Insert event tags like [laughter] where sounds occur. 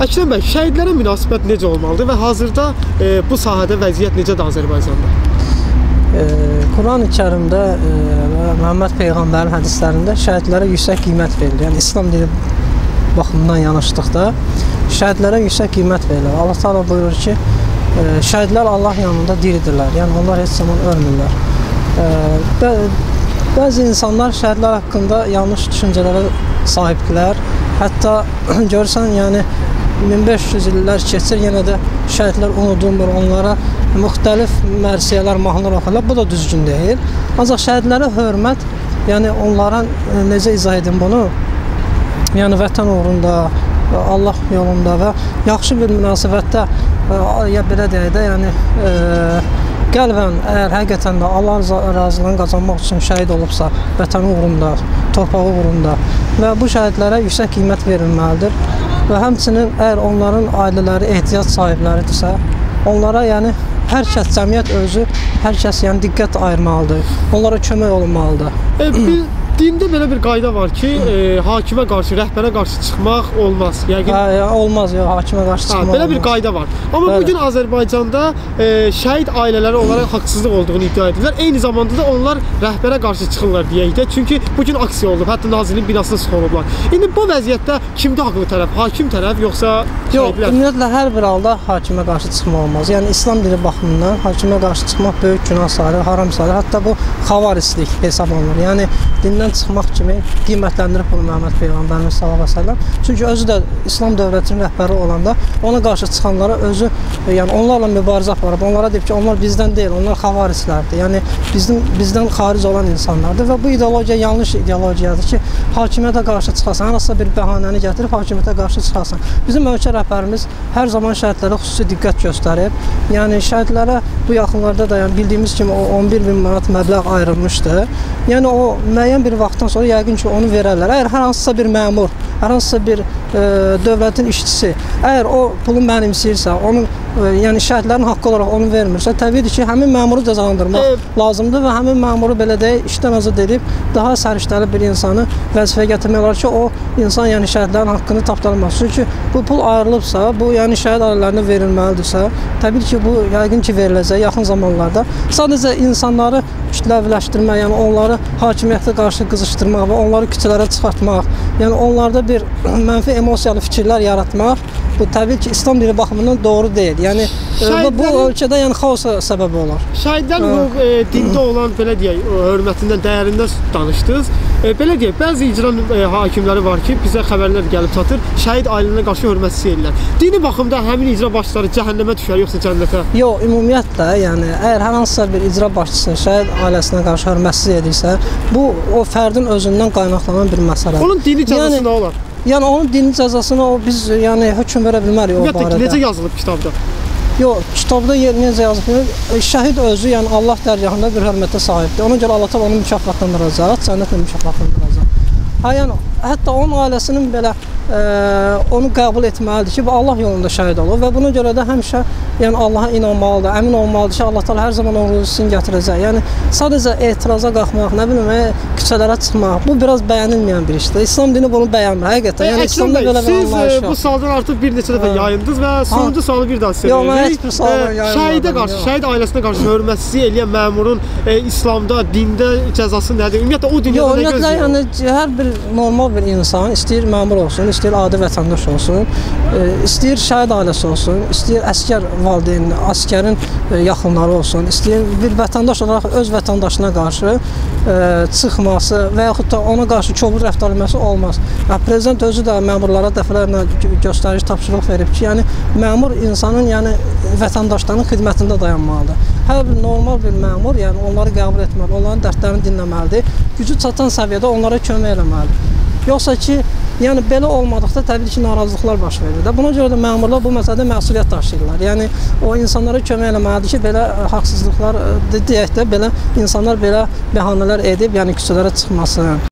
Əkrəm bəy, şəhidlərə münasibət necə olmalıdır və hazırda e, bu sahədə vəziyyət necədir Azərbaycanda? E, Quran-ı Kərimdə e, Məhəmməd peyğəmbərin hədislərində şəhidlərə yüksək qiymət verilir. Yəni İslam dini baxımından yanaşdıqda şəhidlərə yüksək qiymət verilir. Allah Taala buyurur ki, e, şəhidlər Allah yanında diridirlər. Yəni onlar heç zaman ölmürlər. E, bə bəzi insanlar şəhidlər haqqında yanlış düşüncələrə sahibdirlər. Hətta [clears throat] görsən, yəni 1500 illər keçir, yenə də şəhidlər unudulmur, onlara müxtəlif mərsiyələr, mahnılar oxuyurlar. Bu da düzgün deyil. Ancaq şəhidlərə hörmət, yəni onlara e, necə izah edim bunu? Yəni vətən uğrunda, Allah yolunda və yaxşı bir münasibətdə e, ya belə deyək də, yəni e, qəlbən əgər həqiqətən də Allah razılığını qazanmaq üçün şəhid olubsa, vətəni uğrunda, torpağı uğrunda və bu şəhidlərə yüksək qiymət verilməlidir və həmçinin əgər onların ailələri ehtiyac sahibləridirsə, onlara yəni hər kəs cəmiyyət özü hər kəs yəni diqqət ayırmalıdır. Onlara kömək olunmalıdır. E, bir dində belə bir qayda var ki, e, hakimə qarşı, rəhbərə qarşı çıxmaq olmaz. Yəqin hə, ya, olmaz, yox, hakimə qarşı çıxmaq. Hə, belə olmaz. bir qayda var. Amma Bəli. bu gün Azərbaycanda e, şəhid ailələri onlara haqsızlıq olduğunu iddia edirlər. Eyni zamanda da onlar rəhbərə qarşı çıxırlar deyək də. Çünki bu gün aksiya olub, hətta nazirliyin binasına sıxılıblar. İndi bu vəziyyətdə kimdə haqlı tərəf? Hakim tərəf yoxsa? Yox, ümumiyyətlə hər bir halda hakimə qarşı çıxmaq olmaz. Yəni İslam dini baxımından hakimə qarşı çıxmaq böyük günah sayılır, haram sayılır. Hətta bu xavarislik hesab olunur. Yəni dindən çıxmaq kimi qiymətləndirib bunu Məhəmməd Peyğəmbərimiz sallallahu əleyhi və səlləm. Çünki özü də İslam dövlətinin rəhbəri olanda ona qarşı çıxanlara özü, yəni onlarla mübarizə aparıb, onlara deyib ki, onlar bizdən deyil, onlar xavarislərdir. Yəni bizim bizdən xaric olan insanlardır və bu ideologiya yanlış ideologiyadır ki, hakimiyyətə qarşı çıxasan, hansısa bir bəhanəni gətirib hakimiyyətə qarşı çıxasan. Bizim ölkə rəhbərimiz hər zaman şəhidlərə xüsusi diqqət göstərib. Yəni şəhidlərə bu yaxınlarda da yəni bildiyimiz kimi o 11 min manat məbləğ ayrılmışdı. Yəni o müəyyən bir vaxtdan sonra yəqin ki, onu verərlər. Əgər hər hansısa bir məmur, hər hansısa bir e, dövlətin işçisi, əgər o pulu mənimsəyirsə, onun e, yəni şəhidlərin haqqı olaraq onu vermirsə, təbiidir ki, həmin məmuru cəzalandırmaq e, lazımdır və həmin məmuru belə deyək, işdən azad edib daha səriştəli bir insanı vəzifəyə gətirmək olar ki, o insan yəni şəhidlərin haqqını tapdalmaz. Çünki bu pul ayrılıbsa, bu yəni şəhid ailələrinə verilməlidirsə, təbii ki, bu yəqin ki, veriləcək yaxın zamanlarda. Sadəcə insanları kütləviləşdirmək, yəni onları hakimiyyətə qarşı qızışdırmaq və onları küçələrə çıxartmaq, yəni onlarda bir [clears throat] mənfi emosiyalı fikirlər yaratmaq bu təbii ki, İslam dini baxımından doğru deyil. Yəni Şəhidlərin, bu ölkədə yəni xaosa səbəb olar. Şəhidlərin bu e, dində olan belə deyək, hörmətindən, dəyərindən danışdınız. E, belə deyək, bəzi icra e, hakimləri var ki, bizə xəbərlər gəlib çatır, şəhid ailələrinə qarşı hörmətsizlik edirlər. Dini baxımda həmin icra başçıları cəhənnəmə düşər yoxsa cənnətə? Yox, ümumiyyətlə, yəni əgər hər hansısa bir icra başçısı şəhid ailəsinə qarşı hörmətsizlik edirsə, bu o fərdin özündən qaynaqlanan bir məsələdir. Onun dini cəzası yəni, nə olar? Yəni onun dini cəzasını o biz yəni hökm verə bilmərik o barədə. Necə yazılıb kitabda? Yox, kitabda necə yazılıb? Şəhid özü, yəni Allah dərgahında bir hörmətə sahibdir. Ona görə Allah təala onu mükafatlandıracaq, cənnətlə mükafatlandıracaq. Ha, yəni hətta onun ailəsinin belə onu qəbul etməlidir ki, bu Allah yolunda şəhid olur və buna görə də həmişə yəni Allaha inanmalıdır, əmin olmalıdır ki, Allah təala hər zaman onun ruzusunu gətirəcək. Yəni sadəcə etiraza qalxmaq, nə bilim, küçələrə çıxmaq, bu biraz bəyənilməyən bir işdir. İslam dini bunu bəyənmir həqiqətən. Yəni İslamda belə bir anlayış yoxdur. Siz bu sualdan artıq bir neçə dəfə yayındınız və sonuncu sualı bir daha sizə verirəm. Yox, mən heç bir sual yayınmadım. Şəhidə qarşı, şəhid ailəsinə qarşı hörmətsizlik eləyən məmurun e, İslamda, dində cəzası nədir? Ümumiyyətlə o dünyada nə gözləyir? Yəni hər bir normal bir insan istəyir məmur olsun, istəyir adi vətəndaş olsun, e, istəyir şəhid ailəsi olsun, istəyir əskər valideyn, əskərin e, yaxınları olsun, istəyir bir vətəndaş olaraq öz vətəndaşına qarşı e, çıxması və yaxud da ona qarşı kobud rəftar etməsi olmaz. Və prezident özü də məmurlara dəfələrlə göstəriş tapşırıq verib ki, yəni məmur insanın, yəni vətəndaşların xidmətində dayanmalıdır. Hər bir normal bir məmur, yəni onları qəbul etməli, onların dərdlərini dinləməlidir, gücü çatan səviyyədə onlara kömək eləməlidir. Yoxsa ki, yəni belə olmadıqda təbii ki, narazılıqlar baş verir də. Buna görə də məmurlar bu məsələdə məsuliyyət daşıyırlar. Yəni o insanlara kömək eləməlidir ki, belə e, haqsızlıqlar e, deyək də belə insanlar belə bəhanələr edib, yəni küçələrə çıxmasın.